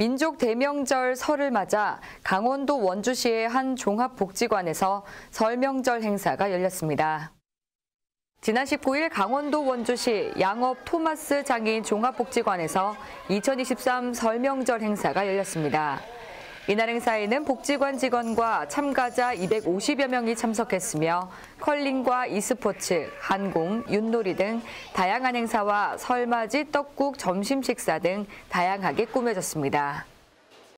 민족 대명절 설을 맞아 강원도 원주시의 한 종합복지관에서 설명절 행사가 열렸습니다. 지난 19일 강원도 원주시 양업 토마스 장애인 종합복지관에서 2023 설명절 행사가 열렸습니다. 이날 행사에는 복지관 직원과 참가자 250여 명이 참석했으며 컬링과 e스포츠, 한공, 윷놀이 등 다양한 행사와 설맞이 떡국 점심 식사 등 다양하게 꾸며졌습니다.